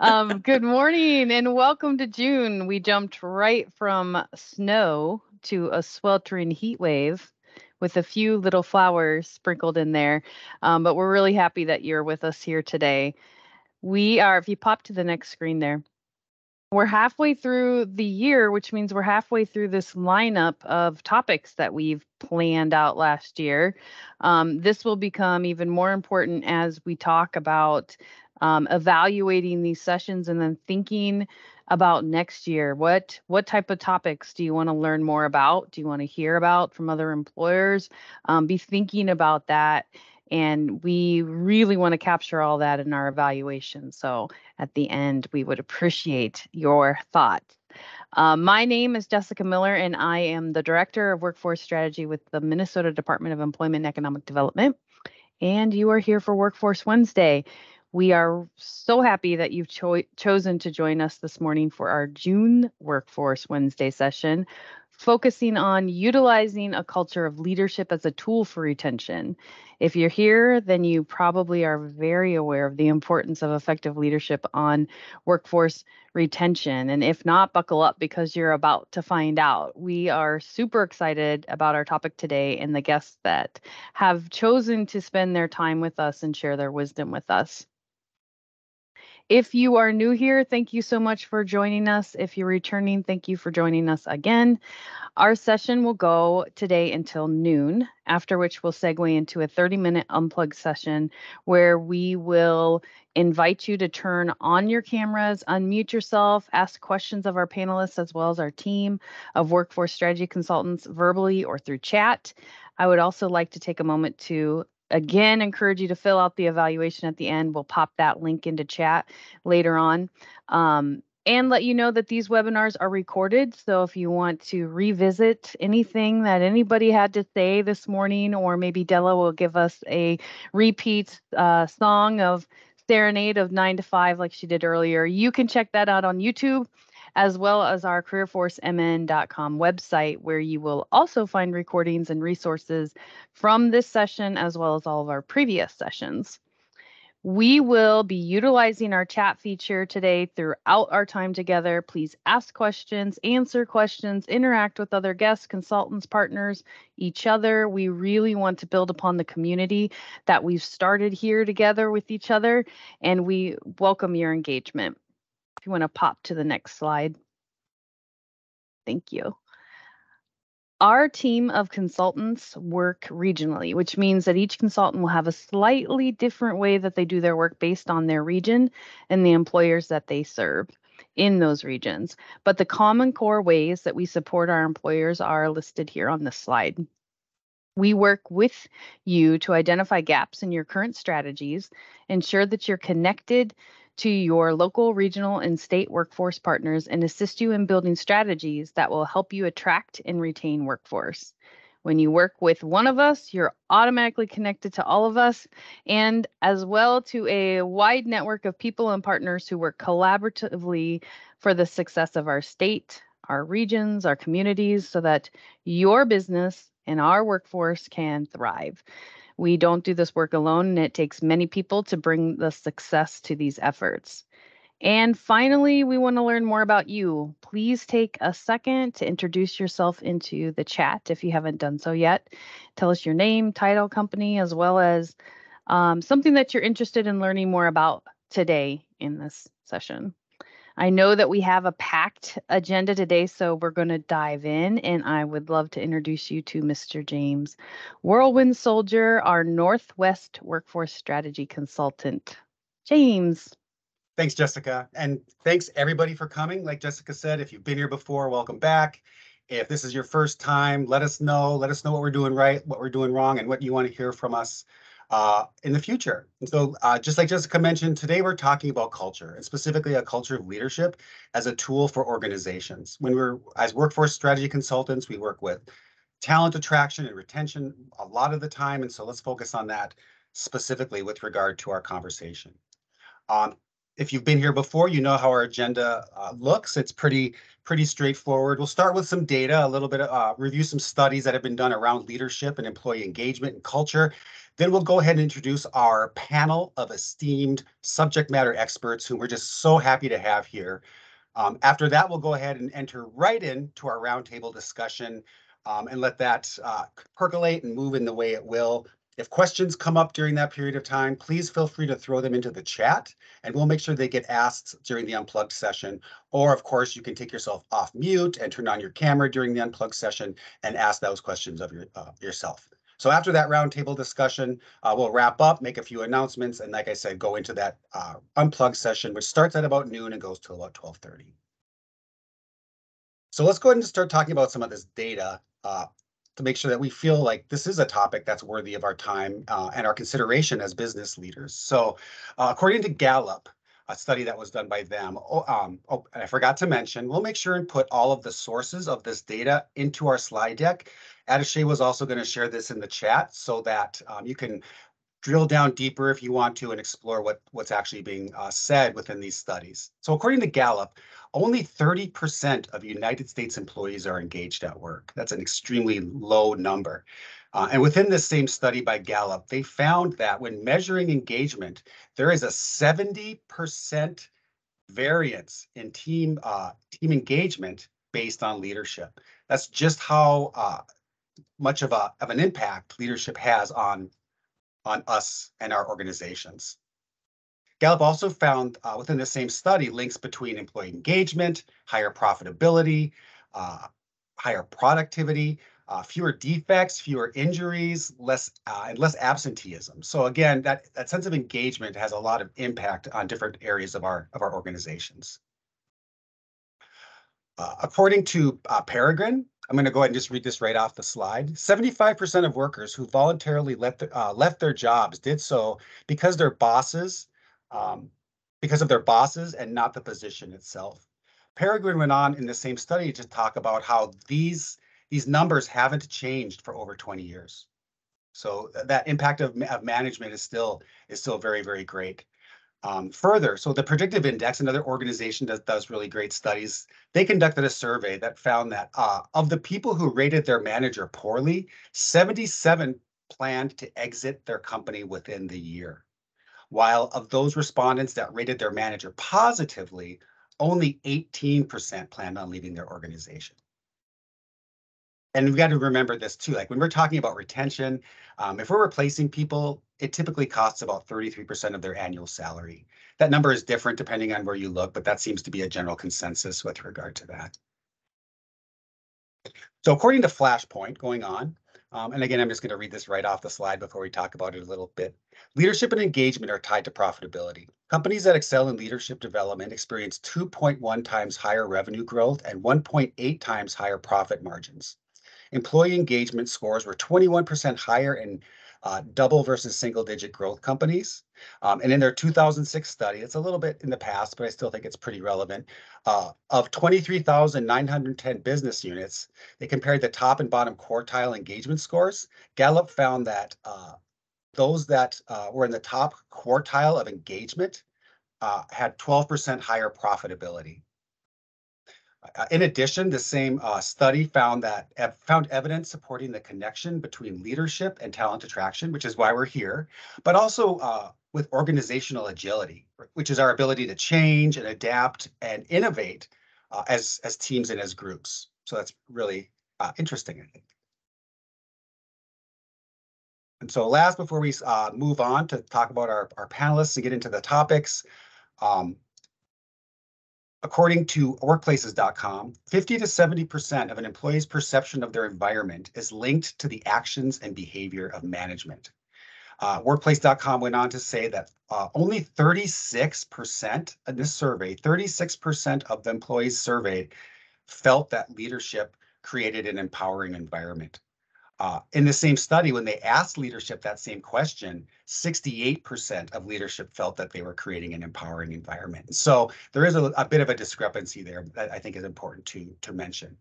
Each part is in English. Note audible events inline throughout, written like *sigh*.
um, good morning and welcome to June. We jumped right from snow to a sweltering heat wave with a few little flowers sprinkled in there. Um, but we're really happy that you're with us here today. We are, if you pop to the next screen there, we're halfway through the year, which means we're halfway through this lineup of topics that we've planned out last year. Um, this will become even more important as we talk about um, evaluating these sessions and then thinking about next year. What what type of topics do you want to learn more about? Do you want to hear about from other employers? Um, be thinking about that and we really want to capture all that in our evaluation. So at the end, we would appreciate your thoughts. Uh, my name is Jessica Miller, and I am the Director of Workforce Strategy with the Minnesota Department of Employment and Economic Development. And you are here for Workforce Wednesday. We are so happy that you've cho- chosen to join us this morning for our June Workforce Wednesday session, focusing on utilizing a culture of leadership as a tool for retention. If you're here, then you probably are very aware of the importance of effective leadership on workforce retention. And if not, buckle up because you're about to find out. We are super excited about our topic today and the guests that have chosen to spend their time with us and share their wisdom with us. If you are new here, thank you so much for joining us. If you're returning, thank you for joining us again. Our session will go today until noon, after which we'll segue into a 30 minute unplugged session where we will invite you to turn on your cameras, unmute yourself, ask questions of our panelists as well as our team of workforce strategy consultants verbally or through chat. I would also like to take a moment to again encourage you to fill out the evaluation at the end. We'll pop that link into chat later on. Um, and let you know that these webinars are recorded. So if you want to revisit anything that anybody had to say this morning, or maybe Della will give us a repeat uh, song of Serenade of 9 to 5 like she did earlier, you can check that out on YouTube as well as our careerforcemn.com website, where you will also find recordings and resources from this session, as well as all of our previous sessions. We will be utilizing our chat feature today throughout our time together. Please ask questions, answer questions, interact with other guests, consultants, partners, each other. We really want to build upon the community that we've started here together with each other, and we welcome your engagement you want to pop to the next slide. Thank you. Our team of consultants work regionally, which means that each consultant will have a slightly different way that they do their work based on their region and the employers that they serve in those regions. But the common core ways that we support our employers are listed here on this slide. We work with you to identify gaps in your current strategies, ensure that you're connected to your local, regional, and state workforce partners and assist you in building strategies that will help you attract and retain workforce. When you work with one of us, you're automatically connected to all of us and as well to a wide network of people and partners who work collaboratively for the success of our state, our regions, our communities, so that your business and our workforce can thrive. We don't do this work alone, and it takes many people to bring the success to these efforts. And finally, we want to learn more about you. Please take a second to introduce yourself into the chat if you haven't done so yet. Tell us your name, title, company, as well as um, something that you're interested in learning more about today in this session. I know that we have a packed agenda today, so we're going to dive in, and I would love to introduce you to Mr. James Whirlwind Soldier, our Northwest Workforce Strategy Consultant. James. Thanks, Jessica. And thanks everybody for coming. Like Jessica said, if you've been here before, welcome back. If this is your first time, let us know. Let us know what we're doing right, what we're doing wrong, and what you want to hear from us uh, in the future. And so uh, just like Jessica mentioned, today we're talking about culture and specifically a culture of leadership as a tool for organizations. When we're, as workforce strategy consultants, we work with talent attraction and retention a lot of the time. And so let's focus on that specifically with regard to our conversation. Um, if you've been here before, you know how our agenda uh, looks. It's pretty pretty straightforward. We'll start with some data, a little bit of uh, review some studies that have been done around leadership and employee engagement and culture. Then we'll go ahead and introduce our panel of esteemed subject matter experts who we're just so happy to have here. Um, after that, we'll go ahead and enter right into our roundtable discussion um, and let that uh, percolate and move in the way it will. If questions come up during that period of time, please feel free to throw them into the chat and we'll make sure they get asked during the unplugged session. Or of course, you can take yourself off mute and turn on your camera during the unplugged session and ask those questions of your, uh, yourself. So after that roundtable discussion, uh, we'll wrap up, make a few announcements, and like I said, go into that uh, unplugged session, which starts at about noon and goes to about 1230. So let's go ahead and start talking about some of this data uh, to make sure that we feel like this is a topic that's worthy of our time uh, and our consideration as business leaders. So uh, according to Gallup, a study that was done by them. Oh, um, oh, I forgot to mention, we'll make sure and put all of the sources of this data into our slide deck. Attaché was also going to share this in the chat so that um, you can drill down deeper if you want to and explore what, what's actually being uh, said within these studies. So according to Gallup, only 30% of United States employees are engaged at work. That's an extremely low number. Uh, and within this same study by Gallup, they found that when measuring engagement, there is a 70% variance in team uh, team engagement based on leadership. That's just how uh, much of a of an impact leadership has on on us and our organizations. Gallup also found uh, within the same study links between employee engagement, higher profitability, uh, higher productivity, uh, fewer defects, fewer injuries, less uh, and less absenteeism. So again, that, that sense of engagement has a lot of impact on different areas of our of our organizations. Uh, according to uh, Peregrine, I'm going to go ahead and just read this right off the slide. 75% of workers who voluntarily left, uh, left their jobs did so because their bosses um, because of their bosses and not the position itself. Peregrine went on in the same study to talk about how these these numbers haven't changed for over 20 years. So that impact of, of management is still is still very, very great. Um, further, so the predictive index, another organization that does really great studies, they conducted a survey that found that uh, of the people who rated their manager poorly, 77 planned to exit their company within the year while of those respondents that rated their manager positively, only 18% planned on leaving their organization. And we've got to remember this too, like when we're talking about retention, um, if we're replacing people, it typically costs about 33% of their annual salary. That number is different depending on where you look, but that seems to be a general consensus with regard to that. So according to Flashpoint going on, um, and again, I'm just going to read this right off the slide before we talk about it a little bit. Leadership and engagement are tied to profitability. Companies that excel in leadership development experience 2.1 times higher revenue growth and 1.8 times higher profit margins. Employee engagement scores were 21% higher in uh, double versus single digit growth companies. Um, and in their 2006 study, it's a little bit in the past, but I still think it's pretty relevant. Uh, of 23,910 business units, they compared the top and bottom quartile engagement scores. Gallup found that uh, those that uh, were in the top quartile of engagement uh, had 12% higher profitability. Uh, in addition, the same uh, study found that found evidence supporting the connection between leadership and talent attraction, which is why we're here, but also uh, with organizational agility, which is our ability to change and adapt and innovate uh, as as teams and as groups. So that's really uh, interesting, I think. And so last, before we uh, move on to talk about our, our panelists and get into the topics, um, According to workplaces.com, 50 to 70% of an employee's perception of their environment is linked to the actions and behavior of management. Uh, workplace.com went on to say that uh, only 36% in this survey, 36% of the employees surveyed felt that leadership created an empowering environment. Uh, in the same study, when they asked leadership that same question, 68% of leadership felt that they were creating an empowering environment. So there is a, a bit of a discrepancy there that I think is important to, to mention.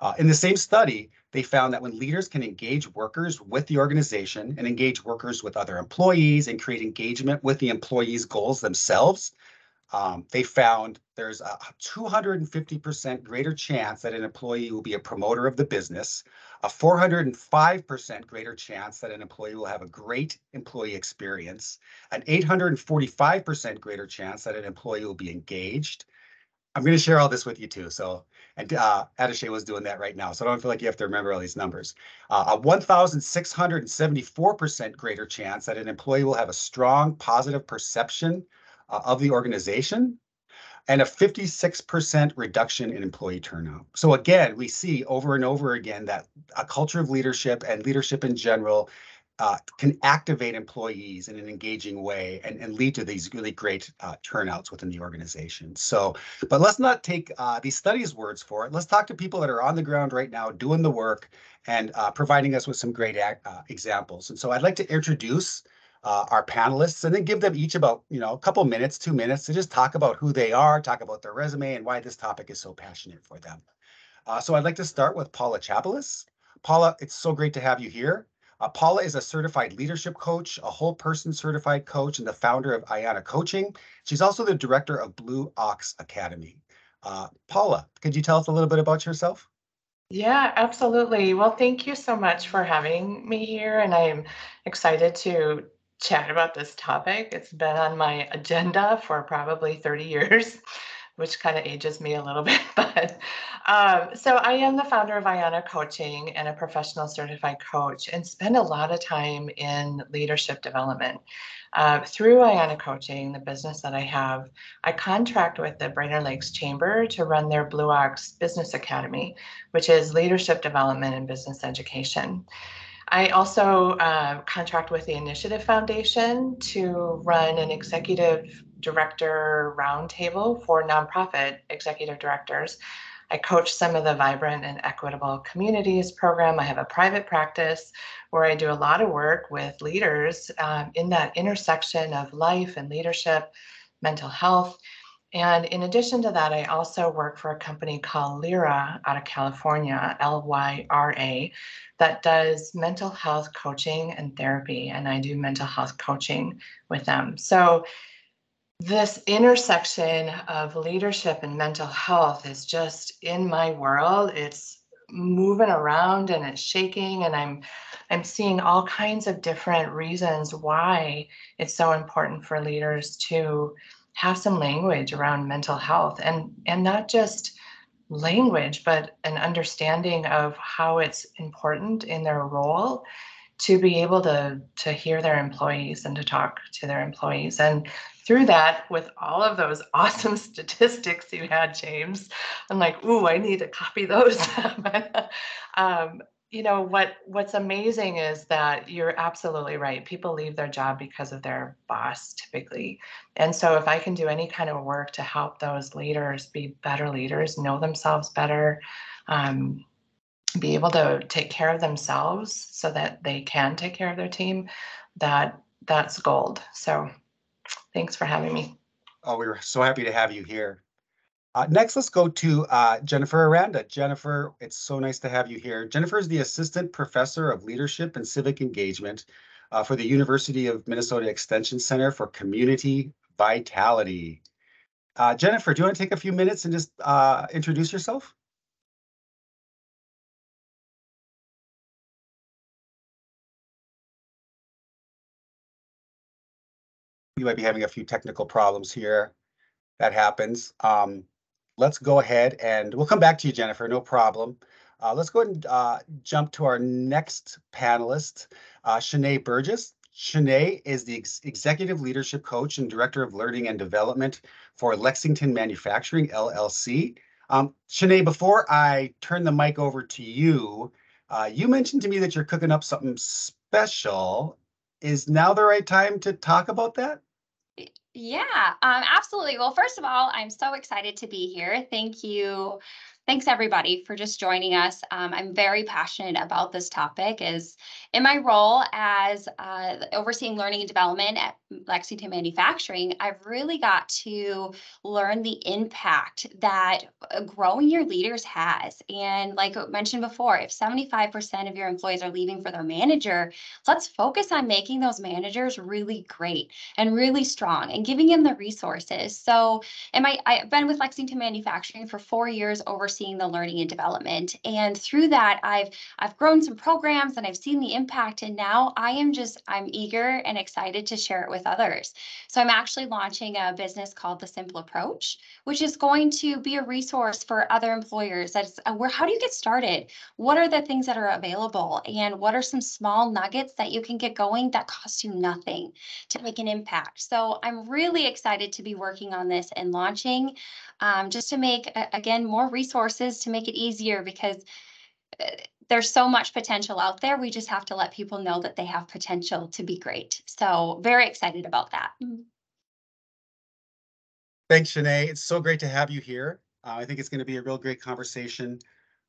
Uh, in the same study, they found that when leaders can engage workers with the organization and engage workers with other employees and create engagement with the employees' goals themselves, Um, they found there's a 250% greater chance that an employee will be a promoter of the business, a 405% greater chance that an employee will have a great employee experience, an 845% greater chance that an employee will be engaged. I'm going to share all this with you too. So, and uh, Attaché was doing that right now. So I don't feel like you have to remember all these numbers. Uh, a 1,674% greater chance that an employee will have a strong positive perception uh, of the organization and a 56% reduction in employee turnout. So again, we see over and over again that a culture of leadership and leadership in general uh, can activate employees in an engaging way and, and lead to these really great uh, turnouts within the organization. So, but let's not take uh, these studies' words for it. Let's talk to people that are on the ground right now doing the work and uh, providing us with some great uh, examples. And so I'd like to introduce uh, our panelists and then give them each about, you know, a couple minutes, two minutes to just talk about who they are, talk about their resume and why this topic is so passionate for them. Uh, so I'd like to start with Paula Chapelis. Paula, it's so great to have you here. Uh, Paula is a certified leadership coach, a whole person certified coach, and the founder of Ayana Coaching. She's also the director of Blue Ox Academy. Uh, Paula, could you tell us a little bit about yourself? Yeah, absolutely. Well, thank you so much for having me here, and I am excited to chat about this topic. It's been on my agenda for probably 30 years, *laughs* which kind of ages me a little *laughs* bit. But um, so I am the founder of Ayana Coaching and a professional certified coach, and spend a lot of time in leadership development. Uh, through Ayana Coaching, the business that I have, I contract with the Brainerd Lakes Chamber to run their Blue Ox Business Academy, which is leadership development and business education. I also uh, contract with the Initiative Foundation to run an executive director roundtable for nonprofit executive directors. I coach some of the Vibrant and Equitable Communities program. I have a private practice where I do a lot of work with leaders um, in that intersection of life and leadership, mental health. And in addition to that, I also work for a company called Lyra out of California, L Y R A, that does mental health coaching and therapy. And I do mental health coaching with them. So, this intersection of leadership and mental health is just in my world. It's moving around and it's shaking and I'm I'm seeing all kinds of different reasons why it's so important for leaders to have some language around mental health and and not just language but an understanding of how it's important in their role to be able to to hear their employees and to talk to their employees. And through that with all of those *laughs* awesome statistics you had james i'm like ooh i need to copy those. *laughs* Um, you know what what's amazing is that you're absolutely right. People leave their job because of their boss typically. And so if i can do any kind of work to help those leaders be better leaders know themselves better um, be able to take care of themselves so that they can take care of their team that that's gold. So thanks for having me. Oh we are so happy to have you here uh, next, let's go to uh, Jennifer Aranda. Jennifer, it's so nice to have you here. Jennifer is the Assistant Professor of Leadership and Civic Engagement uh, for the University of Minnesota Extension Center for Community Vitality. Uh, Jennifer, do you want to take a few minutes and just uh, introduce yourself? You might be having a few technical problems here. That happens. Um, let's go ahead and we'll come back to you, Jennifer, no problem. Uh, let's go ahead and uh, jump to our next panelist, uh, Shanae Burgess. Shanae is the ex Executive Leadership Coach and Director of Learning and Development for Lexington Manufacturing, LLC. Um, Shanae, before I turn the mic over to you, uh, you mentioned to me that you're cooking up something special. Is now the right time to talk about that? Yeah, um, absolutely. Well, first of all, I'm so excited to be here. Thank you Thanks everybody for just joining us. Um, I'm very passionate about this topic is in my role as uh, overseeing learning and development at Lexington Manufacturing, I've really got to learn the impact that growing your leaders has. And like I mentioned before, if 75% of your employees are leaving for their manager, let's focus on making those managers really great and really strong and giving them the resources. So am I, I've been with Lexington Manufacturing for four years overseeing the learning and development. And through that, I've I've grown some programs and I've seen the impact. And now I am just, I'm eager and excited to share it with others. So I'm actually launching a business called The Simple Approach, which is going to be a resource for other employers. That's uh, where, how do you get started? What are the things that are available? And what are some small nuggets that you can get going that cost you nothing to make an impact? So I'm really excited to be working on this and launching um, just to make, again, more resources to make it easier because uh, there's so much potential out there. We just have to let people know that they have potential to be great. So very excited about that. Mm-hmm. Thanks, Shanae. It's so great to have you here. Uh, I think it's going to be a real great conversation.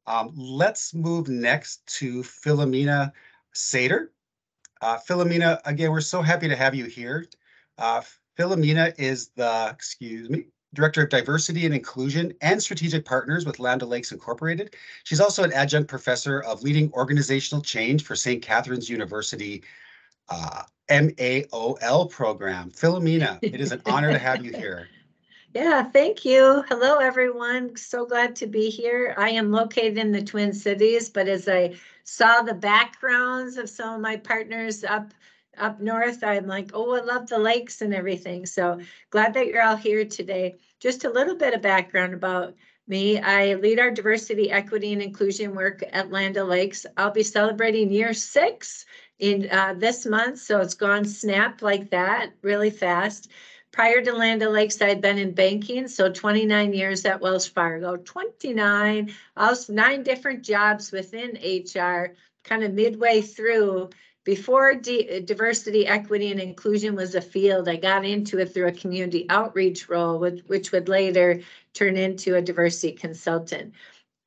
Um, let's move next to Philomena Satre. Uh, Philomena, again, we're so happy to have you here. Uh, Philomena is the, excuse me, Director of Diversity and Inclusion and Strategic Partners with Land O'Lakes Incorporated. She's also an adjunct professor of leading organizational change for St. Catherine's University uh, MAOL program. Philomena, it is an honor to have you here. *laughs* Yeah, thank you. Hello, everyone. So glad to be here. I am located in the Twin Cities, but as I saw the backgrounds of some of my partners up up north, I'm like, oh, I love the lakes and everything. So glad that you're all here today. Just a little bit of background about me. I lead our diversity, equity, and inclusion work at Land O'Lakes. I'll be celebrating year six in uh, this month, so it's gone snap like that really fast. Prior to Land O'Lakes, I'd been in banking, so 29 years at Wells Fargo, 29, also nine different jobs within HR, kind of midway through before diversity, equity, and inclusion was a field, I got into it through a community outreach role, which, which would later turn into a diversity consultant.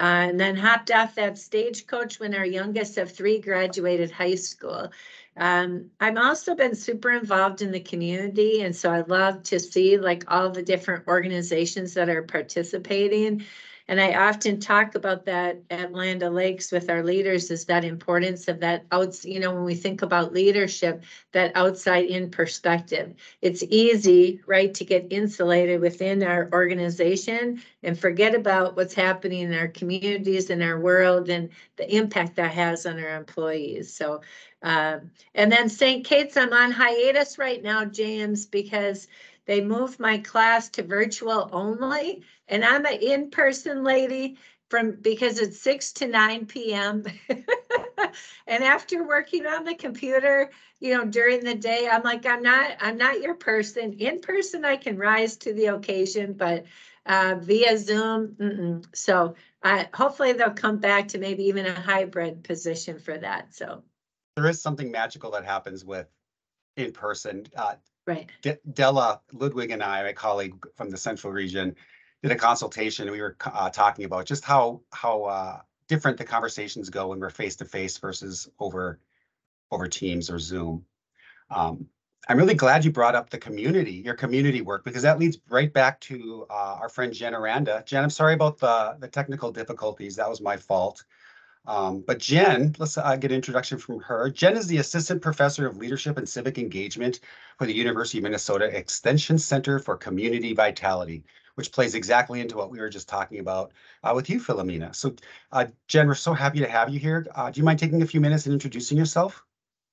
Uh, and then hopped off that stagecoach when our youngest of three graduated high school. Um, I've also been super involved in the community, and so I love to see like all the different organizations that are participating. And I often talk about that at Land O'Lakes with our leaders is that importance of that outs, you know, when we think about leadership, that outside in perspective. It's easy, right, to get insulated within our organization and forget about what's happening in our communities and our world and the impact that has on our employees. So um, and then St. Kate's, I'm on hiatus right now, James, because they moved my class to virtual only, and I'm an in-person lady from because it's 6 to 9 p.m. *laughs* and after working on the computer, you know, during the day, I'm like, I'm not, I'm not your person. In person, I can rise to the occasion, but uh, via Zoom, mm-mm. so uh, hopefully they'll come back to maybe even a hybrid position for that. So there is something magical that happens with in person. Uh, Right. De- Della Ludwig and I, my colleague from the Central Region, did a consultation. And We were uh, talking about just how how uh, different the conversations go when we're face to face versus over over Teams or Zoom. Um, I'm really glad you brought up the community, your community work, because that leads right back to uh, our friend Jen Aranda. Jen, I'm sorry about the the technical difficulties. That was my fault. Um, but Jen, let's uh, get an introduction from her. Jen is the Assistant Professor of Leadership and Civic Engagement for the University of Minnesota Extension Center for Community Vitality, which plays exactly into what we were just talking about uh, with you, Philomena. So uh, Jen, we're so happy to have you here. Uh, do you mind taking a few minutes and introducing yourself?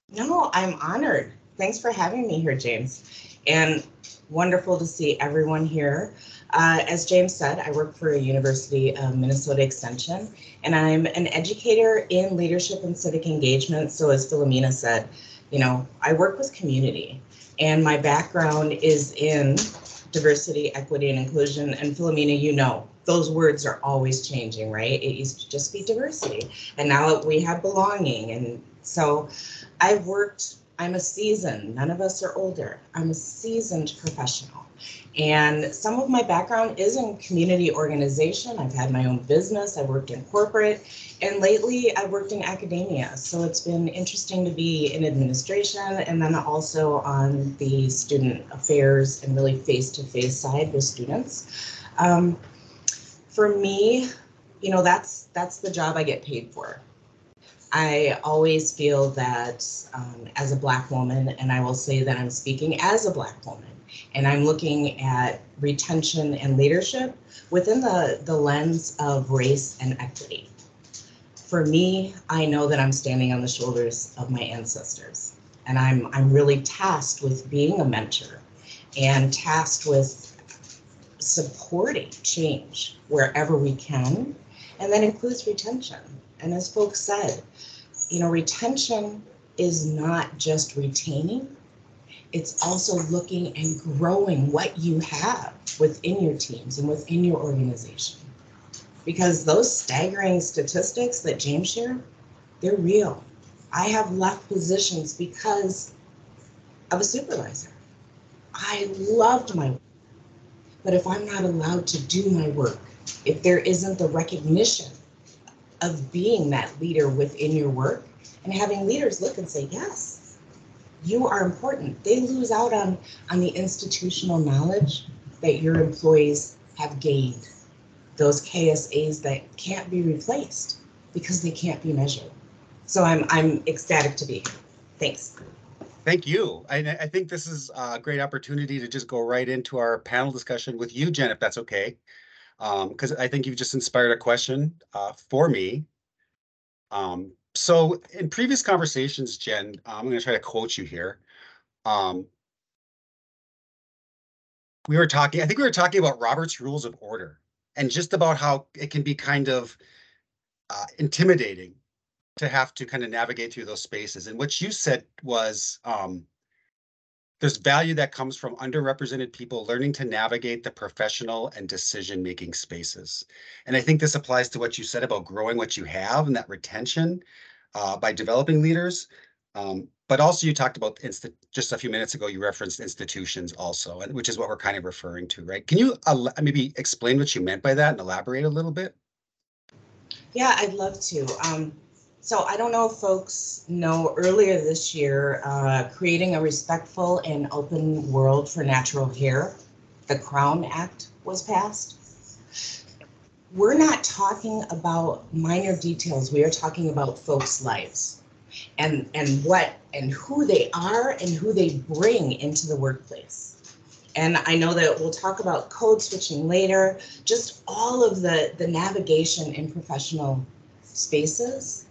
No, I'm honored. Thanks for having me here, James. And wonderful to see everyone here. Uh, as James said, I work for a University of Minnesota Extension, and I'm an educator in leadership and civic engagement. So as Philomena said, you know, I work with community, and my background is in diversity, equity, and inclusion. And Philomena, you know, those words are always changing, right? It used to just be diversity, and now we have belonging. And so I've worked, I'm a seasoned, none of us are older. I'm a seasoned professional And some of my background is in community organization. I've had my own business, I've worked in corporate, and lately I've worked in academia. So it's been interesting to be in administration and then also on the student affairs and really face to face side with students. Um, for me, you know, that's that's the job I get paid for. I always feel that um, as a Black woman, and I will say that I'm speaking as a Black woman, and I'm looking at retention and leadership within the, the lens of race and equity. For me, I know that I'm standing on the shoulders of my ancestors, and I'm, I'm really tasked with being a mentor and tasked with supporting change wherever we can, and that includes retention. And as folks said, you know, retention is not just retaining, it's also looking and growing what you have within your teams and within your organization. Because those staggering statistics that James shared, they're real. I have left positions because of a supervisor. I loved my work. But if I'm not allowed to do my work, if there isn't the recognition of being that leader within your work and having leaders look and say, yes, you are important. They lose out on, on the institutional knowledge that your employees have gained, those KSAs that can't be replaced because they can't be measured. So I'm, I'm ecstatic to be here. Thanks. Thank you. I, I think this is a great opportunity to just go right into our panel discussion with you, Jen, if that's okay. Because I think you've just inspired a question uh, for me. Um, so in previous conversations, Jen, I'm going to try to quote you here. Um, we were talking, I think we were talking about Robert's Rules of Order and just about how it can be kind of uh, intimidating to have to kind of navigate through those spaces. And what you said was um, there's value that comes from underrepresented people learning to navigate the professional and decision making spaces. And I think this applies to what you said about growing what you have and that retention uh, by developing leaders. Um, but also you talked about just a few minutes ago, you referenced institutions also, which is what we're kind of referring to, right? Can you uh, maybe explain what you meant by that and elaborate a little bit? Yeah, I'd love to. Um, so I don't know if folks know earlier this year, uh, creating a respectful and open world for natural hair, the Crown Act was passed. We're not talking about minor details. We are talking about folks' lives and, and what and who they are and who they bring into the workplace. And I know that we'll talk about code switching later, just all of the, the navigation in professional spaces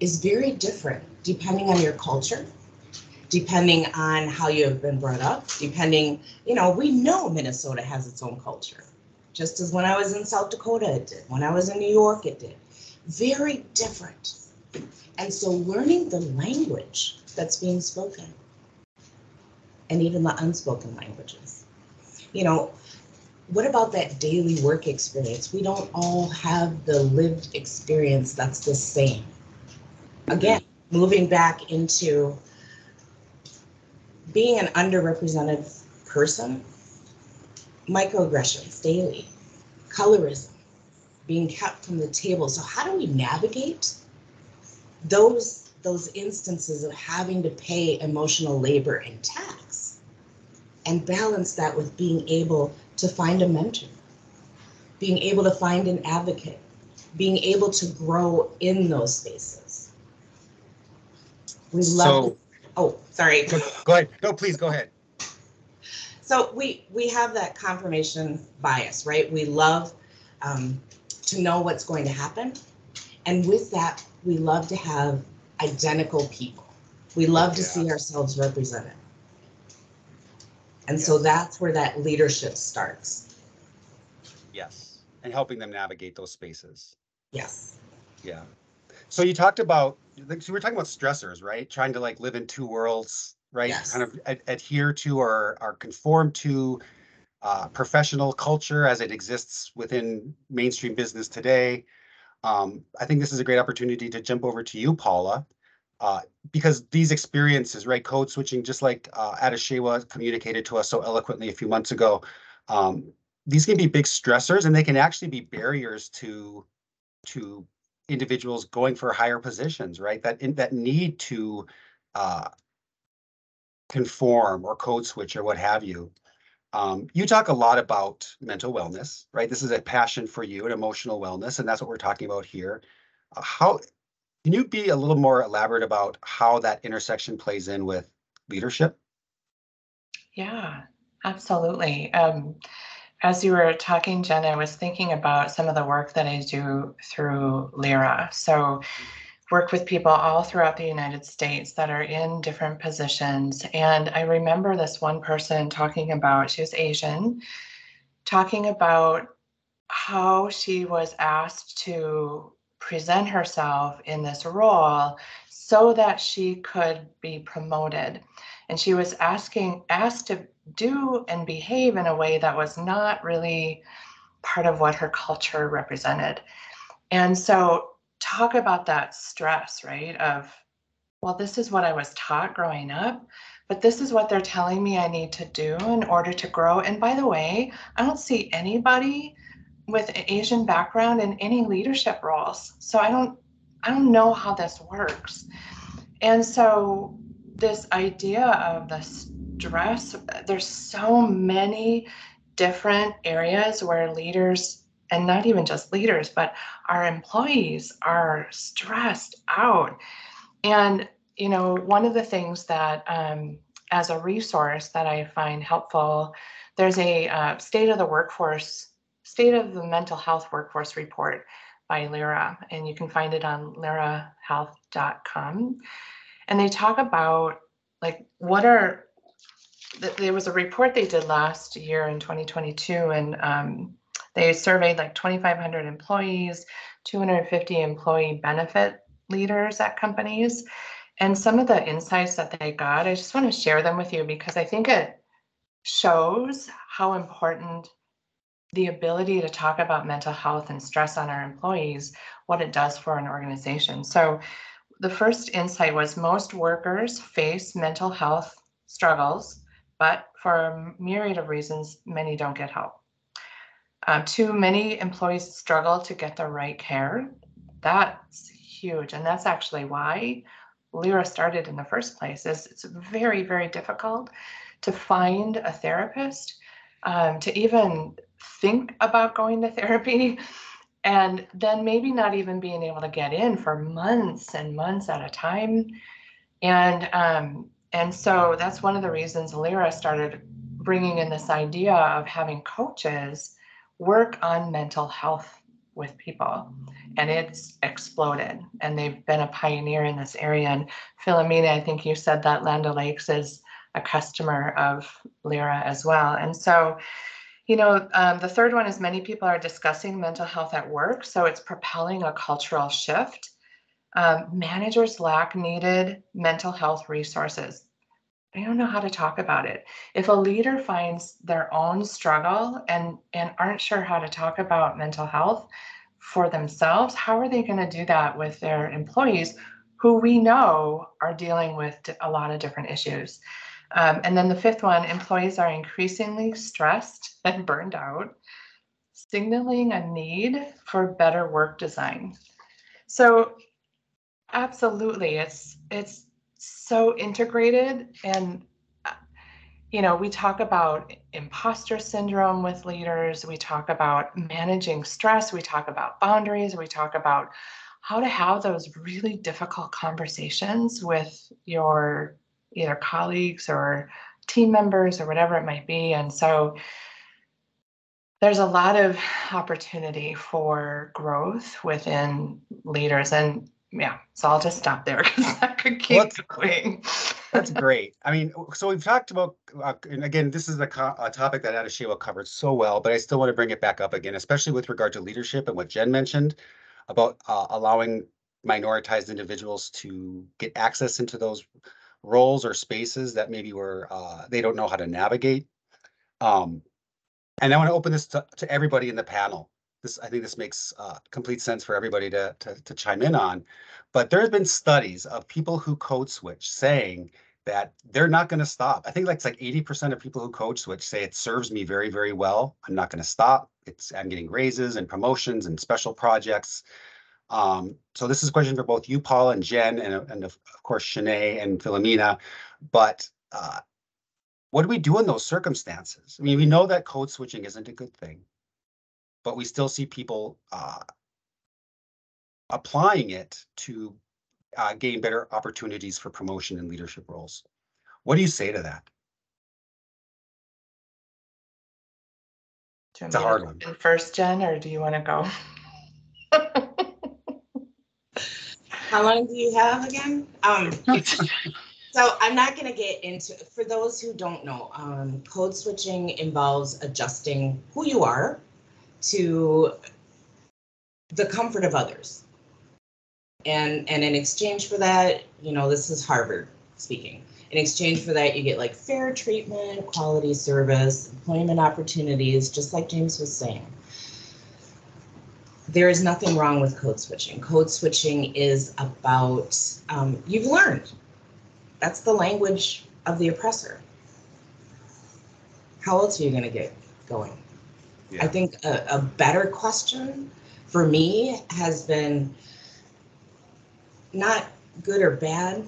is very different depending on your culture, depending on how you have been brought up, depending, you know, we know Minnesota has its own culture, just as when I was in South Dakota, it did. When I was in New York, it did. Very different. And so learning the language that's being spoken and even the unspoken languages. You know, what about that daily work experience? We don't all have the lived experience that's the same. Again, mm-hmm. moving back into being an underrepresented person, microaggressions daily, colorism, being kept from the table. So how do we navigate those those instances of having to pay emotional labor and tax and balance that with being able to find a mentor, being able to find an advocate, being able to grow in those spaces. We love. So- oh, sorry. Go ahead. No, please go ahead. So we we have that confirmation bias, right? We love um, to know what's going to happen, and with that, we love to have identical people. We love to see ourselves represented, and so that's where that leadership starts. Yes. And helping them navigate those spaces. Yes. Yeah. So you talked about, like, so we're talking about stressors, right? Trying to like live in two worlds, right? Yes. Kind of ad- adhere to or, or conform to uh, professional culture as it exists within mainstream business today. Um, I think this is a great opportunity to jump over to you, Paula. uh, because these experiences, right, code switching, just like uh, Adeshewa communicated to us so eloquently a few months ago, um, these can be big stressors and they can actually be barriers to to individuals going for higher positions, right? That in, that need to uh, conform or code switch or what have you. Um, you talk a lot about mental wellness, right? This is a passion for you and emotional wellness, and that's what we're talking about here. Uh, how can you be a little more elaborate about how that intersection plays in with leadership? Yeah, absolutely. Um, as you were talking, Jen, I was thinking about some of the work that I do through LYRA. So work with people all throughout the United States that are in different positions. And I remember this one person talking about, she was Asian, talking about how she was asked to present herself in this role so that she could be promoted. And she was asking, asked to do and behave in a way that was not really part of what her culture represented. And so talk about that stress, right? Of, well, this is what I was taught growing up, but this is what they're telling me I need to do in order to grow. And by the way, I don't see anybody with Asian background in any leadership roles. So I don't I don't know how this works. And so this idea of the stress, there's so many different areas where leaders and not even just leaders, but our employees are stressed out. And, you know, one of the things that, um, as a resource that I find helpful, there's a uh, state of the workforce, state of the mental health workforce report by Lyra, and you can find it on lyrahealth.com. And they talk about like what are there was a report they did last year in 2022, and um, they surveyed like 2,500 employees, 250 employee benefit leaders at companies. And some of the insights that they got, I just want to share them with you because I think it shows how important the ability to talk about mental health and stress on our employees, what it does for an organization. So, the first insight was most workers face mental health struggles, but for a myriad of reasons, many don't get help. Uh, too many employees struggle to get the right care. That's huge. And that's actually why Lyra started in the first place is it's very, very difficult to find a therapist, um, to even think about going to therapy, *laughs* and then maybe not even being able to get in for months and months at a time. And um, and so that's one of the reasons Lyra started bringing in this idea of having coaches work on mental health with people. And it's exploded. And they've been a pioneer in this area. And philomena i think you said that land o'lakes is a customer of lyra as well. And so you know um, the third one is many people are discussing mental health at work. So it's propelling a cultural shift um, managers lack needed mental health resources they don't know how to talk about it. If a leader finds their own struggle and and aren't sure how to talk about mental health for themselves, how are they going to do that with their employees who we know are dealing with a lot of different issues? Um, and then the fifth one, employees are increasingly stressed and *laughs* burned out, signaling a need for better work design. So absolutely, it's it's so integrated and uh, you know we talk about imposter syndrome with leaders. We talk about managing stress. We talk about boundaries. We talk about how to have those really difficult conversations with your either colleagues or team members or whatever it might be. And so there's a lot of opportunity for growth within leaders. And yeah, so I'll just stop there *laughs* because I could keep Well, going. That's *laughs* great. I mean, so we've talked about, uh, and again, this is a, co- a topic that Adeshewa covered so well, but I still want to bring it back up again, especially with regard to leadership and what Jen mentioned about uh, allowing minoritized individuals to get access into those roles or spaces that maybe were uh, they don't know how to navigate. Um, and I want to open this to, to everybody in the panel. This, I think this makes uh, complete sense for everybody to, to, to chime in on. But there have been studies of people who code switch saying that they're not going to stop. I think like it's like 80% of people who code switch say it serves me very, very well. I'm not going to stop. It's I'm getting raises and promotions and special projects. Um, so this is a question for both you, Paul and Jen, and, and of course, Shanae and Philomena. But uh, what do we do in those circumstances? I mean, we know that code switching isn't a good thing, but we still see people uh, applying it to uh, gain better opportunities for promotion and leadership roles. What do you say to that? It's a hard one. First, Jen, or do you want to go? *laughs* How long do you have again? Um, *laughs* so I'm not gonna get into, for those who don't know, um, code switching involves adjusting who you are to the comfort of others. And, and in exchange for that, you know, this is Harvard speaking. In exchange for that, you get like fair treatment, quality service, employment opportunities, just like James was saying. There is nothing wrong with code switching. Code switching is about, um, you've learned. That's the language of the oppressor. How else are you going to get going? I think a, a better question for me has been not good or bad,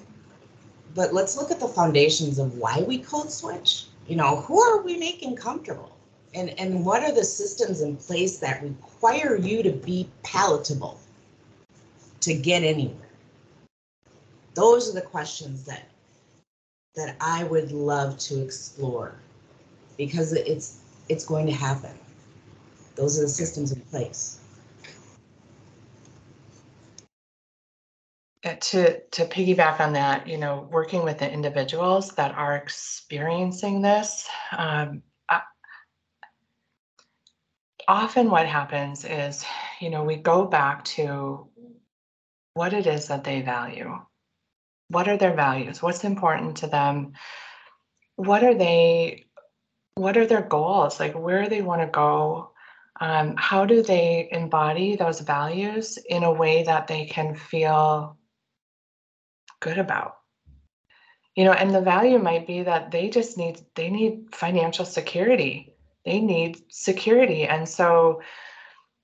but let's look at the foundations of why we code switch. You know, who are we making comfortable? And, and what are the systems in place that require you to be palatable to get anywhere? Those are the questions that that I would love to explore because it's it's going to happen. Those are the systems in place. To to piggyback on that, you know, working with the individuals that are experiencing this, um, I- often what happens is, you know, we go back to what it is that they value. What are their values? What's important to them? What are they? What are their goals? Like where they want to go? Um, how do they embody those values in a way that they can feel good about? You know and the value might be that they just need they need financial security. They need security. And so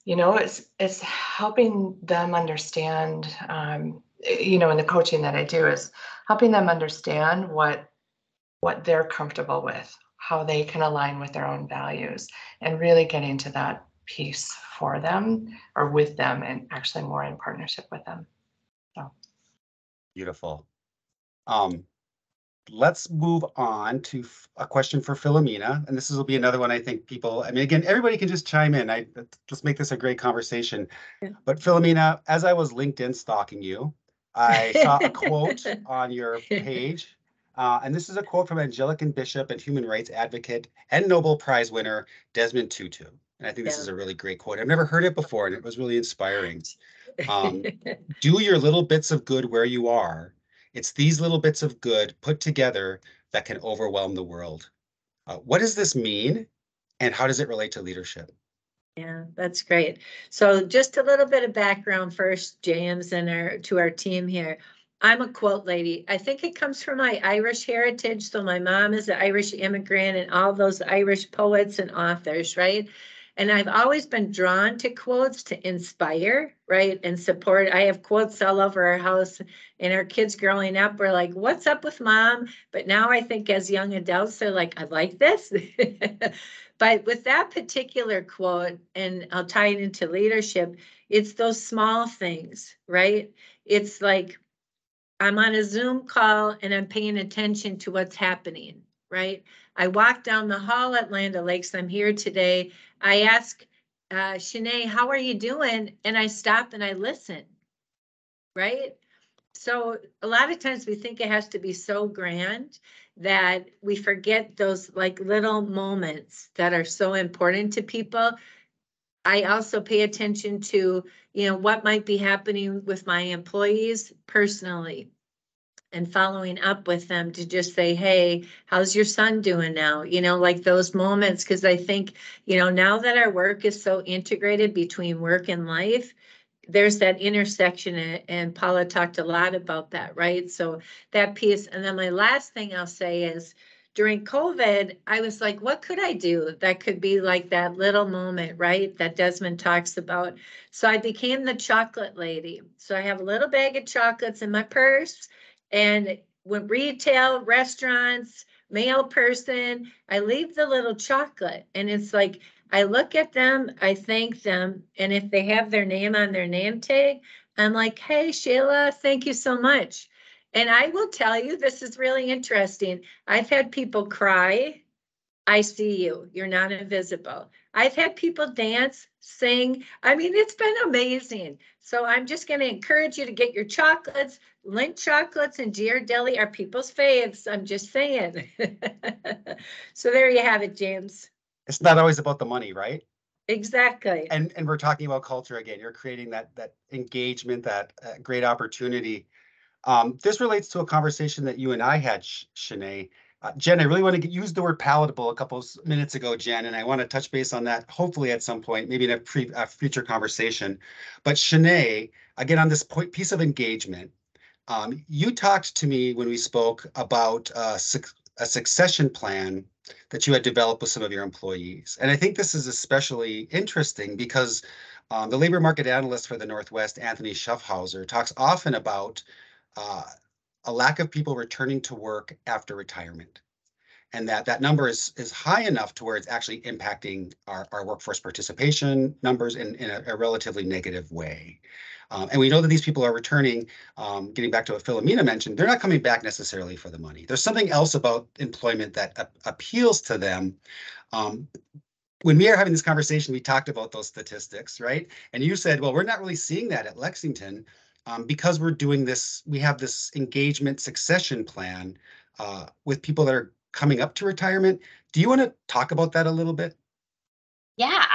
you know it's it's helping them understand um, you know in the coaching that i do is helping them understand what what they're comfortable with how they can align with their own values and really getting to that piece for them or with them and actually more in partnership with them So Beautiful. Um, let's move on to f- a question for Philomena, and this will be another one I think people, I mean, again, everybody can just chime in. I, let's make this a great conversation. Yeah. But Philomena, as I was LinkedIn stalking you, I saw a quote *laughs* on your page. Uh, and this is a quote from Anglican Bishop and human rights advocate and Nobel Prize winner Desmond Tutu. And I think this Yeah. is a really great quote. I've never heard it before, and it was really inspiring. Um, *laughs* do your little bits of good where you are. It's these little bits of good put together that can overwhelm the world. Uh, what does this mean? And how does it relate to leadership? Yeah, that's great. So just a little bit of background first, James, and our, to our team here. I'm a quote lady. I think it comes from my Irish heritage. So my mom is an Irish immigrant and all those Irish poets and authors, right? And I've always been drawn to quotes to inspire, right? And support. I have quotes all over our house and our kids growing up were like, what's up with mom? But now I think as young adults, they're like, I like this. *laughs* But with that particular quote, and I'll tie it into leadership, it's those small things, right? It's like I'm on a Zoom call and I'm paying attention to what's happening, right? I walk down the hall at Land Lakes. I'm here today. I ask uh, Shanae, how are you doing? And I stop and I listen, right? So a lot of times we think it has to be so grand that we forget those like little moments that are so important to people. I also pay attention to, you know, what might be happening with my employees personally. and following up with them to just say, hey, how's your son doing now? You know, like those moments, because I think, you know, now that our work is so integrated between work and life, there's that intersection eh, and Paula talked a lot about that, right? So that piece, and then my last thing I'll say is during COVID, I was like, what could I do that could be like that little moment, right? That Desmond talks about. So I became the chocolate lady. So I have a little bag of chocolates in my purse and when retail, restaurants, mail person, I leave the little chocolate and it's like, I look at them, I thank them, and if they have their name on their name tag, I'm like, hey, Sheila, thank you so much. And I will tell you, this is really interesting. I've had people cry. I see you. You're not invisible. I've had people dance, sing. I mean, it's been amazing. So I'm just going to encourage you to get your chocolates. Lindt chocolates and Ghirardelli are people's faves. I'm just saying. *laughs* so there you have it, James. It's not always about the money, right? Exactly. And and we're talking about culture again. You're creating that that engagement, that uh, great opportunity. Um, this relates to a conversation that you and I had, Sh- Shanae. Uh, Jen, I really want to get, use the word palatable a couple minutes ago, Jen, and I want to touch base on that hopefully at some point, maybe in a, pre, a future conversation. But Shanae, again, on this point, piece of engagement, um, you talked to me when we spoke about uh, suc- a succession plan that you had developed with some of your employees. And I think this is especially interesting because um, the labor market analyst for the Northwest, Anthony Schaffhauser, talks often about uh, a lack of people returning to work after retirement. And that that number is is high enough to where it's actually impacting our, our workforce participation numbers in, in a, a relatively negative way. Um, and we know that these people are returning, um, getting back to what Philomena mentioned, they're not coming back necessarily for the money. There's something else about employment that appeals to them. Um, when we are having this conversation, we talked about those statistics, right? And you said, well, we're not really seeing that at Lexington um, because we're doing this, we have this engagement succession plan uh, with people that are coming up to retirement. Do you want to talk about that a little bit?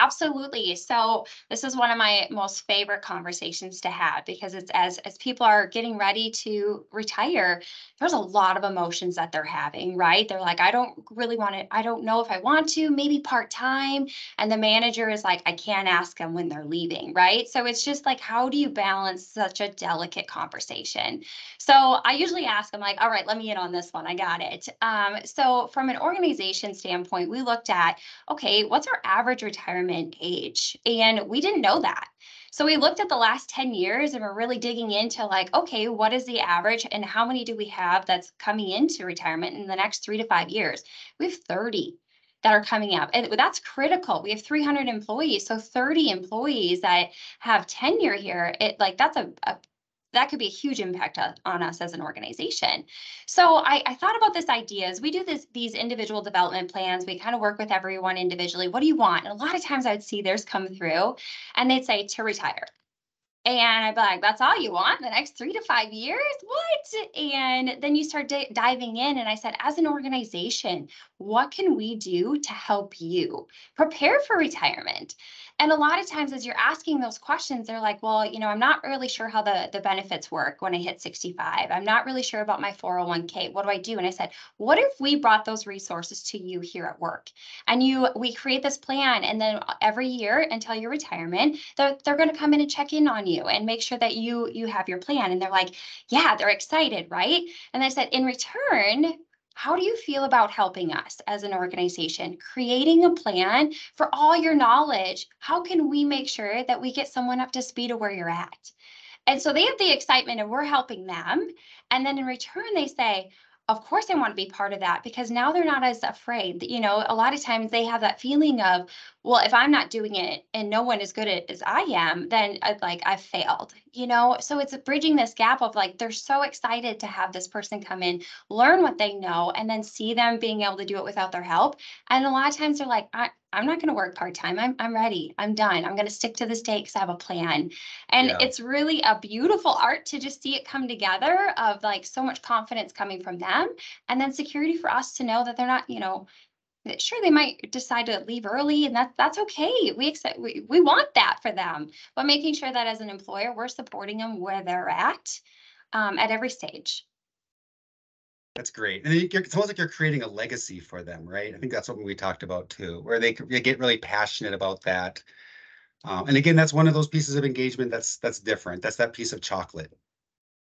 Absolutely. So this is one of my most favorite conversations to have because it's as as people are getting ready to retire, there's a lot of emotions that they're having, right? They're like, I don't really want to, I don't know if I want to, maybe part-time. And the manager is like, I can't ask them when they're leaving, right? So it's just like, how do you balance such a delicate conversation? So I usually ask them like, all right, let me in on this one. I got it. Um, so from an organization standpoint, we looked at okay, what's our average retirement age? And we didn't know that. So we looked at the last 10 years and we're really digging into like, okay, what is the average and how many do we have that's coming into retirement in the next three to five years? We have 30 that are coming up. And that's critical. We have 300 employees. So 30 employees that have tenure here, it like that's a, a that could be a huge impact on, us as an organization. So I, I thought about this idea as we do this these individual development plans. We kind of work with everyone individually. What do you want? And a lot of times I would see theirs come through, and they'd say to retire. And I'd be like, that's all you want the next three to five years? What? And then you start di- diving in. And I said, as an organization, what can we do to help you prepare for retirement? And a lot of times, as you're asking those questions, they're like, well, you know, I'm not really sure how the, the benefits work when I hit 65. I'm not really sure about my 401k. What do I do? And I said, what if we brought those resources to you here at work? And you, we create this plan, and then every year until your retirement, they're, they're going to come in and check in on you and make sure that you you have your plan. And they're like, yeah, they're excited, right? And I said, in return, how do you feel about helping us as an organization, creating a plan for all your knowledge? How can we make sure that we get someone up to speed of where you're at? And so they have the excitement and we're helping them. And then in return, they say, of course I want to be part of that because now they're not as afraid. You know, a lot of times they have that feeling of, well, if I'm not doing it and no one is good at as I am, then I'd like I've failed. You know, so it's bridging this gap of like they're so excited to have this person come in, learn what they know, and then see them being able to do it without their help. And a lot of times they're like, I, I'm not going to work part time. I'm, I'm ready. I'm done. I'm going to stick to this date because I have a plan. And Yeah. it's really a beautiful art to just see it come together of like so much confidence coming from them. And then security for us to know that they're not, you know, sure they might decide to leave early and that that's okay. We accept we, we want that for them, but making sure that as an employer, we're supporting them where they're at um, at every stage. That's great. And it's almost like you're creating a legacy for them, right? I think that's something we talked about too, where they, they get really passionate about that. Um, and again, that's one of those pieces of engagement that's that's different. That's that piece of chocolate.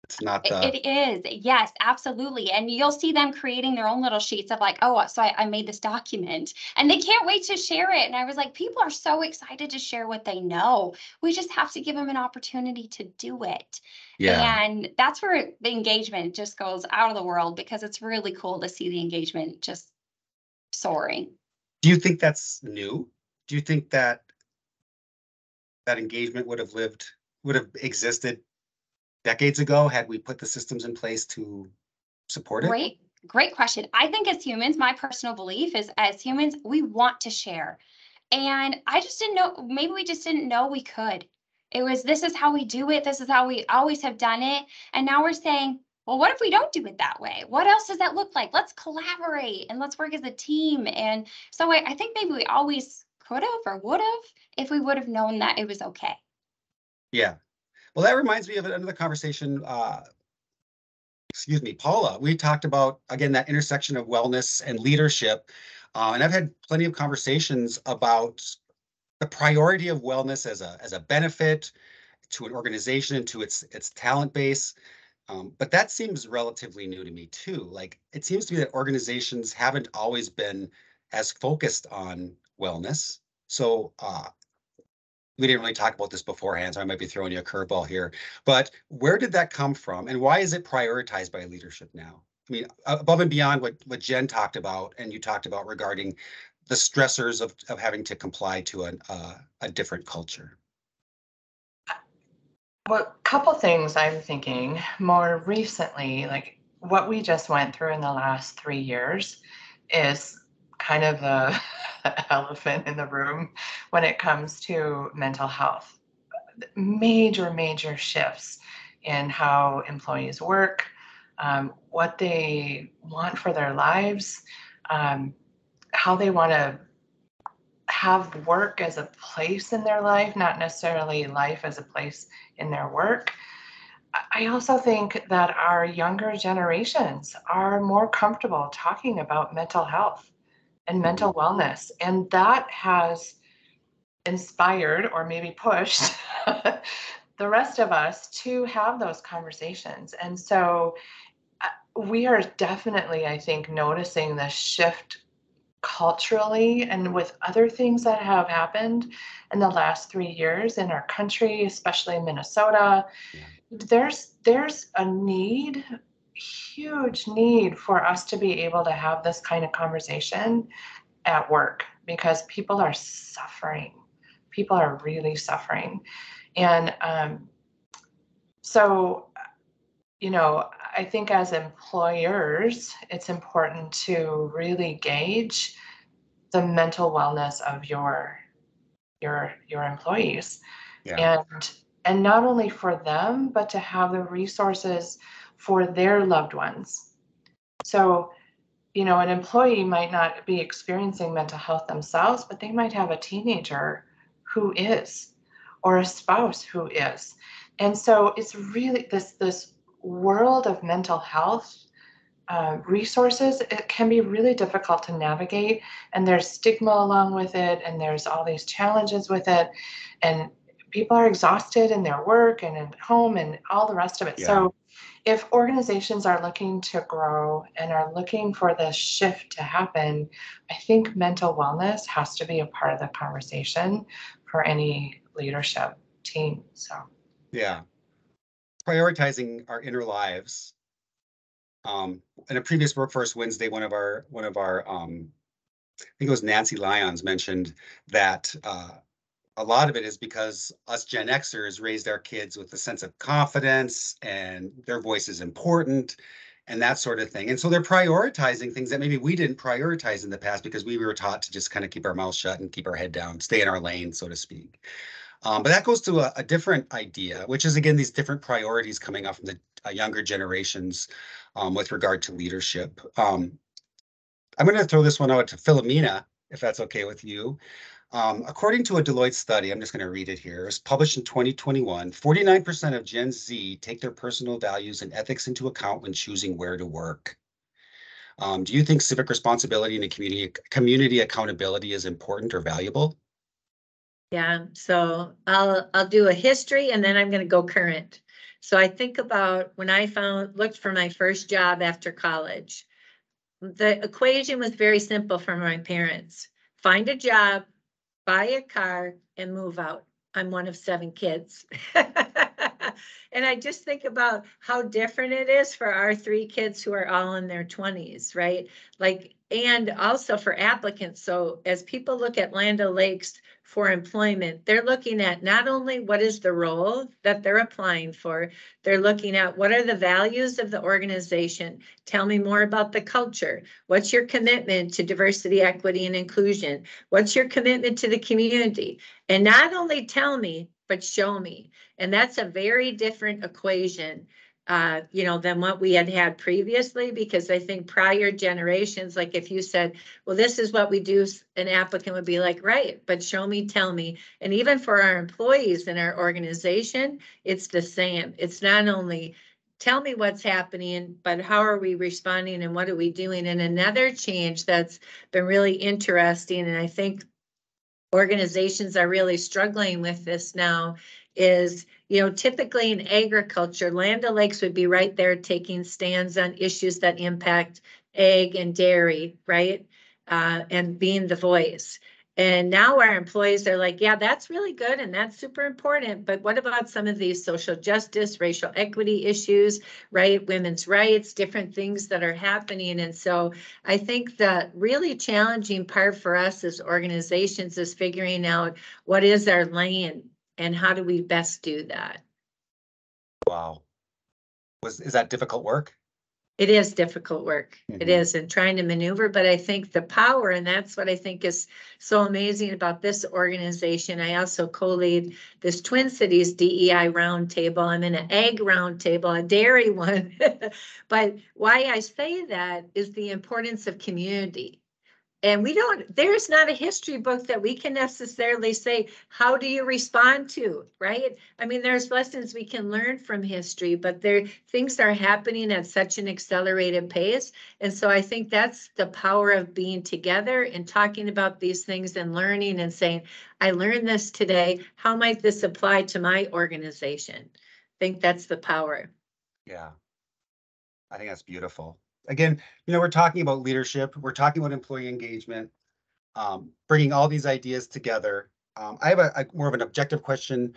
It's not the. It is, yes, absolutely. And you'll see them creating their own little sheets of like, oh, so I, I made this document and they can't wait to share it. And I was like, people are so excited to share what they know. We just have to give them an opportunity to do it. yeah. And that's where the engagement just goes out of the world because it's really cool to see the engagement just soaring. Do you think that's new? Do you think that that engagement would have lived, would have existed decades ago had we put the systems in place to support it? Great, great question. I think as humans, my personal belief is as humans, we want to share. And I just didn't know, maybe we just didn't know we could. It was, this is how we do it. This is how we always have done it. And now we're saying, well, what if we don't do it that way? What else does that look like? Let's collaborate and let's work as a team. And so I, I think maybe we always could have or would have if we would have known that it was okay. Yeah. Well, that reminds me of another conversation. Uh, excuse me, Paula. We talked about again that intersection of wellness and leadership, uh, and I've had plenty of conversations about the priority of wellness as a as a benefit to an organization and to its its talent base. Um, but that seems relatively new to me too. Like it seems to me that organizations haven't always been as focused on wellness. So uh, we didn't really talk about this beforehand, so I might be throwing you a curveball here. But where did that come from, and why is it prioritized by leadership now? I mean, above and beyond what what Jen talked about, and you talked about regarding the stressors of of having to comply to an, uh, a different culture. Well, a couple things I'm thinking more recently, like what we just went through in the last three years is kind of the *laughs* elephant in the room when it comes to mental health. Major, major shifts in how employees work, um, what they want for their lives, um, how they want to have work as a place in their life, not necessarily life as a place in their work. I also think that our younger generations are more comfortable talking about mental health and mental wellness. And that has inspired or maybe pushed *laughs* the rest of us to have those conversations. And so uh, we are definitely, I think, noticing the shift culturally and with other things that have happened in the last three years in our country, especially in Minnesota. Yeah. There's there's a need huge need for us to be able to have this kind of conversation at work because people are suffering. People are really suffering. And um, so, you know, I think as employers, it's important to really gauge the mental wellness of your your your employees yeah. and and not only for them but to have the resources for their loved ones. So, you know, an employee might not be experiencing mental health themselves, but they might have a teenager who is, or a spouse who is. And so it's really this this world of mental health uh, resources it can be really difficult to navigate and there's stigma along with it and there's all these challenges with it and people are exhausted in their work and at home and all the rest of it yeah. so if organizations are looking to grow and are looking for this shift to happen, I think mental wellness has to be a part of the conversation for any leadership team. So, yeah, prioritizing our inner lives. Um, in a previous Workforce Wednesday, one of our one of our um, I think it was Nancy Lyons mentioned that uh, a lot of it is because us Gen Xers raised our kids with a sense of confidence and their voice is important and that sort of thing. And so they're prioritizing things that maybe we didn't prioritize in the past because we were taught to just kind of keep our mouth shut and keep our head down, stay in our lane, so to speak. Um, but that goes to a, a, different idea, which is again these different priorities coming up from the uh, younger generations um, with regard to leadership. Um, I'm going to throw this one out to Philomena, if that's okay with you. Um, according to a Deloitte study, I'm just going to read it here, it was published in 2021, 49% of Gen Z take their personal values and ethics into account when choosing where to work. Um, do you think civic responsibility and community community accountability is important or valuable? Yeah, so I'll, I'll do a history and then I'm gonna go current. So I think about when I found, looked for my first job after college. The equation was very simple for my parents. Find a job, buy a car and move out. I'm one of seven kids. *laughs* And I just think about how different it is for our three kids who are all in their twenties, right? Like, and also for applicants. So as people look at Land O'Lakes for employment, they're looking at not only what is the role that they're applying for, they're looking at what are the values of the organization. Tell me more about the culture. What's your commitment to diversity, equity, and inclusion? What's your commitment to the community? And not only tell me, but show me. And that's a very different equation, uh, you know, than what we had had previously, because I think prior generations, like if you said, well, this is what we do, an applicant would be like, right, but show me, tell me. And even for our employees in our organization, it's the same. It's not only tell me what's happening, but how are we responding and what are we doing? And another change that's been really interesting, and I think organizations are really struggling with this now is, you know, typically in agriculture, Land O'Lakes would be right there taking stands on issues that impact egg and dairy, right? Uh, and being the voice. And now our employees are like, yeah, that's really good and that's super important. But what about some of these social justice, racial equity issues, right? Women's rights, different things that are happening. And so I think the really challenging part for us as organizations is figuring out what is our lane and how do we best do that? Wow. Was, is that difficult work? It is difficult work. It Mhm. is, and trying to maneuver, but I think the power, and that's what I think is so amazing about this organization. I also co-lead this Twin Cities DEI roundtable. I'm in an egg roundtable, a dairy *laughs* one. But why I say that is the importance of community. And we don't, there's not a history book that we can necessarily say, how do you respond to, right? I mean, there's lessons we can learn from history, but there, things are happening at such an accelerated pace. And so I think that's the power of being together and talking about these things and learning and saying, I learned this today. How might this apply to my organization? I think that's the power. Yeah. I think that's beautiful. Again, you know, we're talking about leadership, we're talking about employee engagement, um, bringing all these ideas together. Um, I have a, a more of an objective question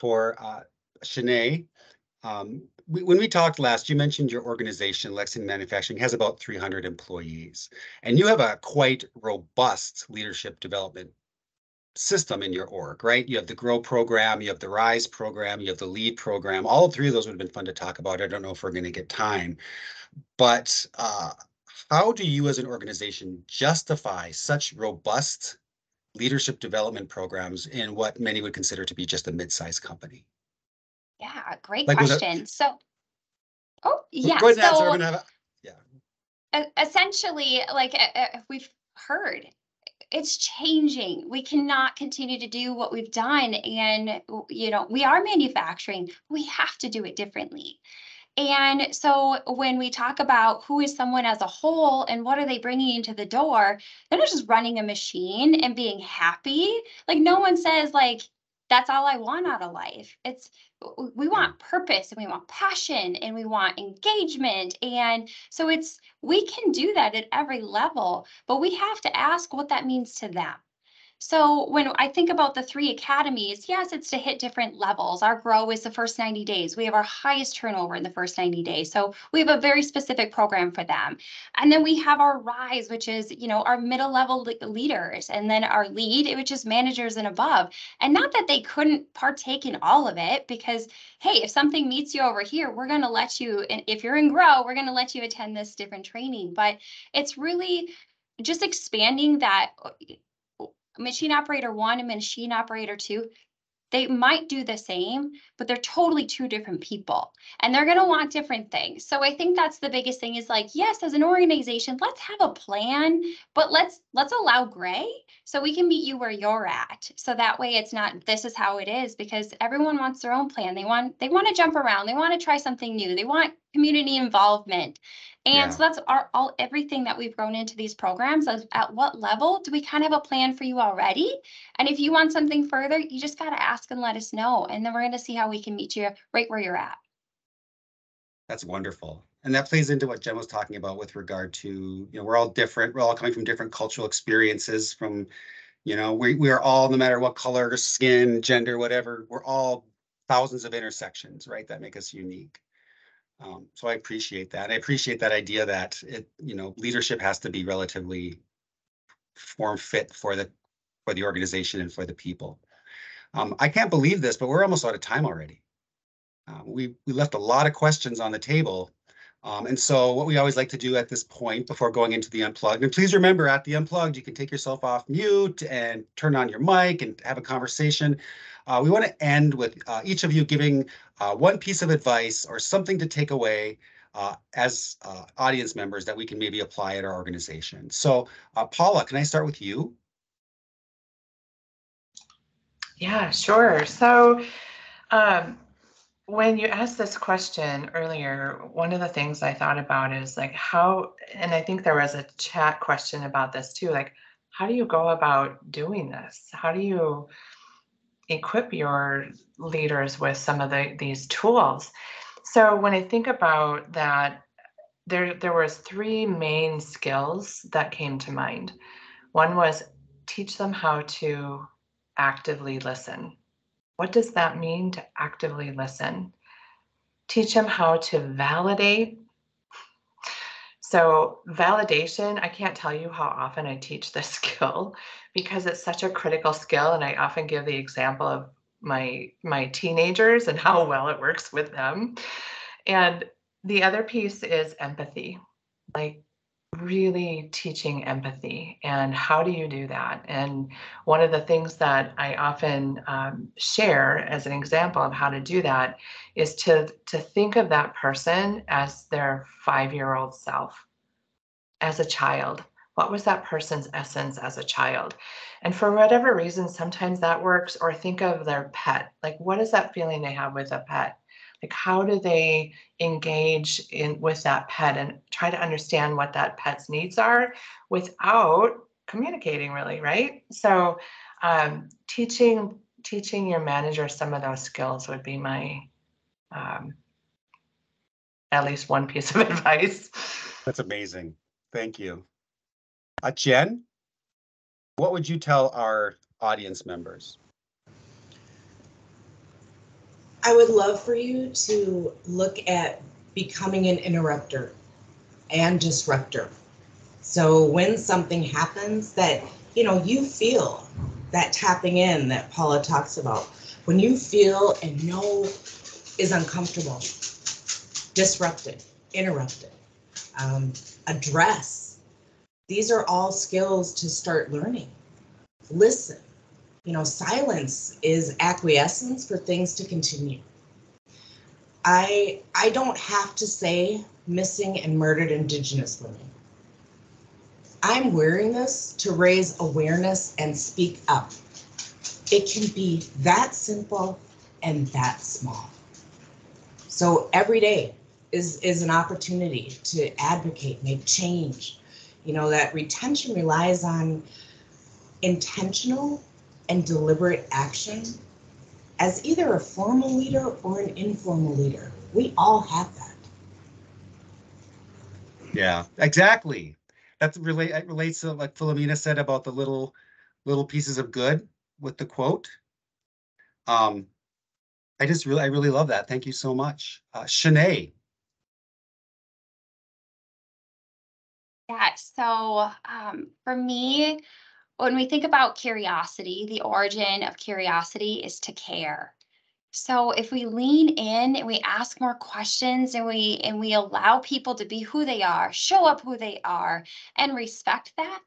for uh, Shanae. Um, we, when we talked last, you mentioned your organization, Lexington Manufacturing, has about 300 employees, and you have a quite robust leadership development system in your org, right? You have the Grow program, you have the Rise program, you have the Lead program. All three of those would have been fun to talk about. I don't know if we're going to get time, but uh, how do you as an organization justify such robust leadership development programs in what many would consider to be just a mid-sized company? Yeah, great Like, question. So, oh, yeah, Go ahead and answer. We're so gonna have a- e- essentially, like uh, we've heard, it's changing. We cannot continue to do what we've done. And, you know, we are manufacturing, we have to do it differently. And so when we talk about who is someone as a whole and what are they bringing into the door, they're not just running a machine and being happy. Like no one says like, that's all I want out of life. It's we mm. want purpose and we want passion and we want engagement. And so it's we can do that at every level, but we have to ask what that means to them. So when I think about the three academies, yes, it's to hit different levels. Our grow is the first 90 days. We have our highest turnover in the first 90 days. So we have a very specific program for them. And then we have our rise, which is, you know, our middle level le- leaders, and then our lead, which is managers and above. And not that they couldn't partake in all of it, because hey, if something meets you over here, we're going to let you, and if you're in grow, we're going to let you attend this different training. But it's really just expanding that machine operator one and machine operator two, they might do the same, but they're totally two different people and they're going to want different things. So I think that's the biggest thing is like, yes, as an organization, let's have a plan, but let's let's allow gray so we can meet you where you're at. So that way it's not this is how it is because everyone wants their own plan. They want they want to jump around, they want to try something new, they want community involvement. And Yeah. so that's our all everything that we've grown into these programs. Is at what level do we kind of have a plan for you already? And if you want something further, you just got to ask and let us know. And then we're going to see how we can meet you right where you're at. That's wonderful. And that plays into what Jen was talking about with regard to, you know, we're all different. We're all coming from different cultural experiences from, you know, we, we are all, no matter what color, skin, gender, whatever, we're all thousands of intersections, right? That make us unique. Um, so I appreciate that. I appreciate that idea that it, you know, leadership has to be relatively form fit for the, for the organization and for the people. Um, I can't believe this, but we're almost out of time already. Uh, we, we left a lot of questions on the table. Um, and so what we always like to do at this point before going into the unplugged, and please remember at the unplugged, you can take yourself off mute and turn on your mic and have a conversation. Uh, we want to end with uh, each of you giving uh, one piece of advice or something to take away uh, as uh, audience members that we can maybe apply at our organization. So uh, Paula, can I start with you? Yeah, sure. So, um, when you asked this question earlier, one of the things I thought about is like how, and I think there was a chat question about this too, like how do you go about doing this? How do you equip your leaders with some of the these tools? So when I think about that, there there was three main skills that came to mind. One was teach them how to actively listen. What does that mean to actively listen? Teach them how to validate. So, validation, I can't tell you how often I teach this *laughs* skill because it's such a critical skill. And I often give the example of my my teenagers and how well it works with them. And the other piece is empathy. Like really teaching empathy and how do you do that and one of the things that i often um, share as an example of how to do that is to to think of that person as their five year old self as a child what was that person's essence as a child and for whatever reason sometimes that works or think of their pet like what is that feeling they have with a pet like how do they engage in with that pet and try to understand what that pet's needs are without communicating really right so um, teaching teaching your manager some of those skills would be my um, at least one piece of *laughs* advice That's amazing. Thank you. Uh, Jen, what would you tell our audience members? I would love for you to look at becoming an interrupter and disruptor. So when something happens that, you know, you feel that tapping in that Paula talks about, when you feel and know is uncomfortable, disrupt it, interrupt it, um, address. These are all skills to start learning. Listen, you know, silence is acquiescence for things to continue. I I don't have to say missing and murdered indigenous women. I'm wearing this to raise awareness and speak up. It can be that simple and that small. So every day is is an opportunity to advocate, make change. You know, that retention relies on intentional and deliberate action as either a formal leader or an informal leader. We all have that. Yeah, exactly. That's relate it relates to like Philomena said about the little little pieces of good with the quote. Um, I just really I really love that. Thank you so much, uh, Shanae. Yeah, so um, for me, when we think about curiosity, the origin of curiosity is to care. So if we lean in and we ask more questions and we and we allow people to be who they are, show up who they are and respect that,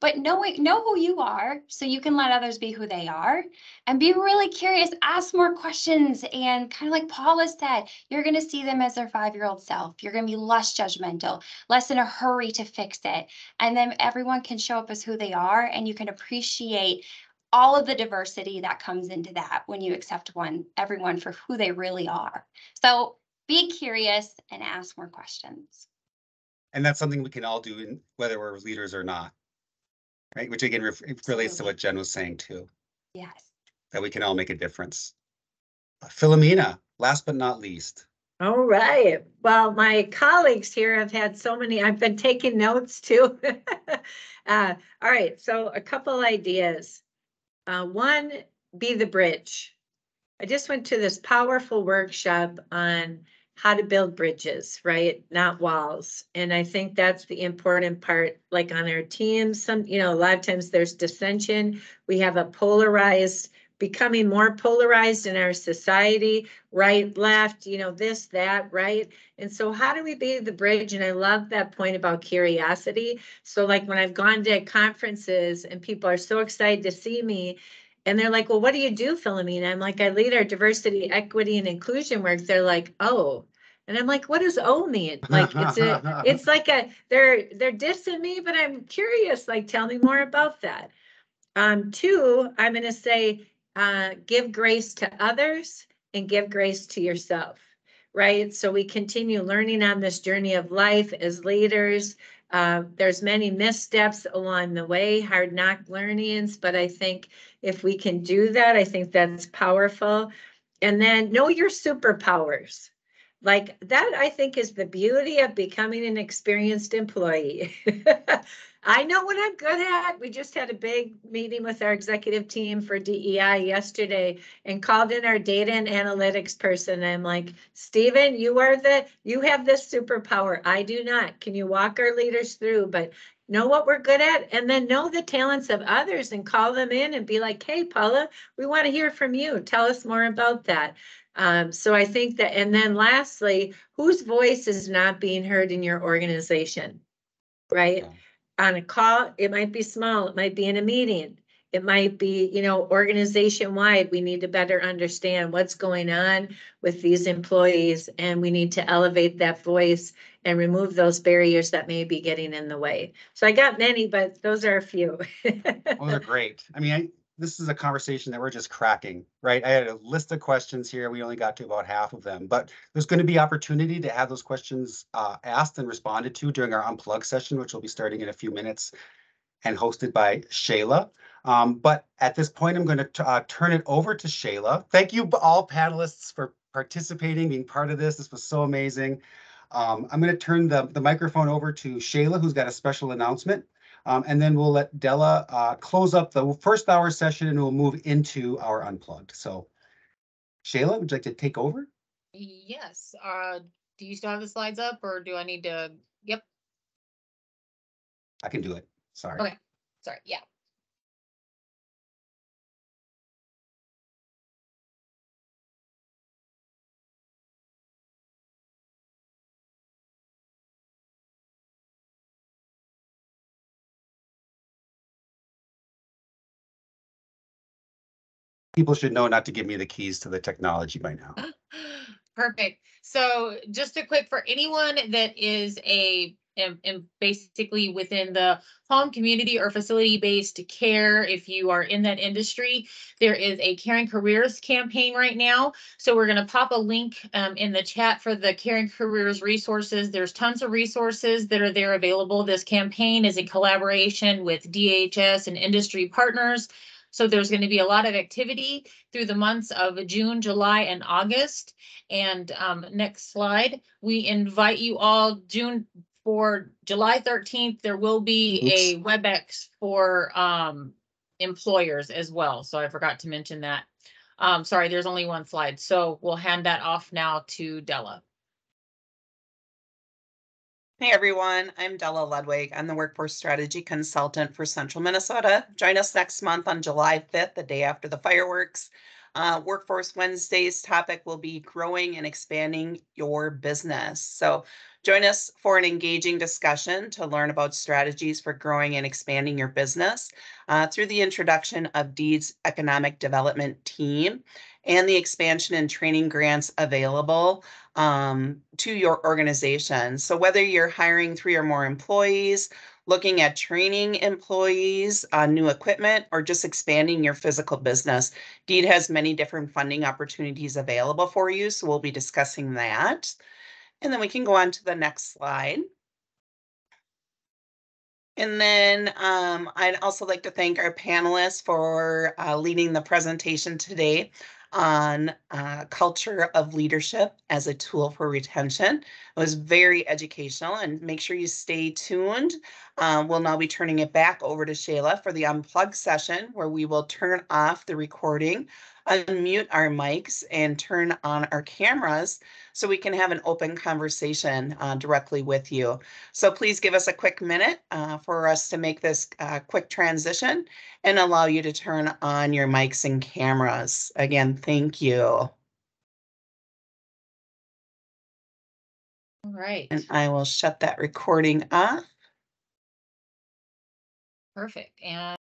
but know know who you are so you can let others be who they are and be really curious, ask more questions and kind of like Paula said, you're going to see them as their 5-year-old self. You're going to be less judgmental, less in a hurry to fix it. And then everyone can show up as who they are and you can appreciate all of the diversity that comes into that when you accept one everyone for who they really are. So be curious and ask more questions. And that's something we can all do in whether we're leaders or not. Right, which again ref- relates to what Jen was saying too, Yes. that we can all make a difference. Uh, Philomena, last but not least. All right. Well, my colleagues here have had so many, I've been taking notes too. *laughs* Uh, all right, so a couple ideas. Uh, one, be the bridge. I just went to this powerful workshop on how to build bridges, right? Not walls. And I think that's the important part, like on our teams, some, you know, a lot of times there's dissension. We have a polarized, becoming more polarized in our society, right, left, you know, this, that, right? And so how do we be the bridge? And I love that point about curiosity. So like when I've gone to conferences and people are so excited to see me, and they're like, well, what do you do, Philomena? I'm like, I lead our diversity, equity, and inclusion work. They're like, oh. And I'm like, what does O mean? Like it's a *laughs* it's like a they're they're dissing me, but I'm curious. Like, tell me more about that. Um, two, I'm gonna say uh, give grace to others and give grace to yourself, right? So we continue learning on this journey of life as leaders. Uh, there's many missteps along the way, hard knock learnings, but I think if we can do that, I think that's powerful. And then know your superpowers. Like that, I think is the beauty of becoming an experienced employee. *laughs* I know what I'm good at. We just had a big meeting with our executive team for DEI yesterday and called in our data and analytics person. I'm like, Stephen, you are the, you have this superpower. I do not. Can you walk our leaders through? But know what we're good at and then know the talents of others and call them in and be like, hey, Paula, we want to hear from you. Tell us more about that. Um, so I think that, and then lastly, whose voice is not being heard in your organization? Right? Yeah. On a call, it might be small, it might be in a meeting. It might be, you know, organization wide, we need to better understand what's going on with these employees and we need to elevate that voice and remove those barriers that may be getting in the way. So I got many, but those are a few. *laughs* Well, they're great. I mean, I, this is a conversation that we're just cracking, right? I had a list of questions here. We only got to about half of them, but there's going to be opportunity to have those questions uh, asked and responded to during our unplug session, which will be starting in a few minutes and hosted by Shayla. Um, but at this point, I'm going to uh, turn it over to Shayla. Thank you all panelists for participating, being part of this. This was so amazing. Um, I'm going to turn the, the microphone over to Shayla, who's got a special announcement. Um, and then we'll let Della uh, close up the first hour session and we'll move into our unplugged. So Shayla, would you like to take over? Yes, uh, do you still have the slides up or do I need to, yep, I can do it. Sorry. Okay. sorry, yeah. People should know not to give me the keys to the technology by now. *gasps* Perfect. So just a quick for anyone that is a um, basically within the home community or facility based care, if you are in that industry, there is a Caring Careers campaign right now. So we're going to pop a link um, in the chat for the Caring Careers resources. There's tons of resources that are there available. This campaign is in collaboration with DHS and industry partners. So there's going to be a lot of activity through the months of June, July, and August. And um, next slide, we invite you all June for July 13th, there will be a WebEx for um, employers as well. So I forgot to mention that. Um, sorry, there's only one slide. So we'll hand that off now to Della. Hey everyone, I'm Della Ludwig. I'm the Workforce Strategy Consultant for Central Minnesota. Join us next month on July 5th, the day after the fireworks. Uh, Workforce Wednesday's topic will be growing and expanding your business. So join us for an engaging discussion to learn about strategies for growing and expanding your business uh, through the introduction of DEED's Economic Development Team and the expansion and training grants available um, to your organization. So whether you're hiring three or more employees, looking at training employees on new equipment, or just expanding your physical business, DEED has many different funding opportunities available for you. So we'll be discussing that. And then we can go on to the next slide. And then um, I'd also like to thank our panelists for uh, leading the presentation today on uh, culture of leadership as a tool for retention. It was very educational and make sure you stay tuned. Um, we'll now be turning it back over to Shayla for the unplug session where we will turn off the recording, unmute our mics and turn on our cameras so we can have an open conversation uh, directly with you. So please give us a quick minute uh, for us to make this uh, quick transition and allow you to turn on your mics and cameras. Again, thank you. All right, And I will shut that recording off. perfect. And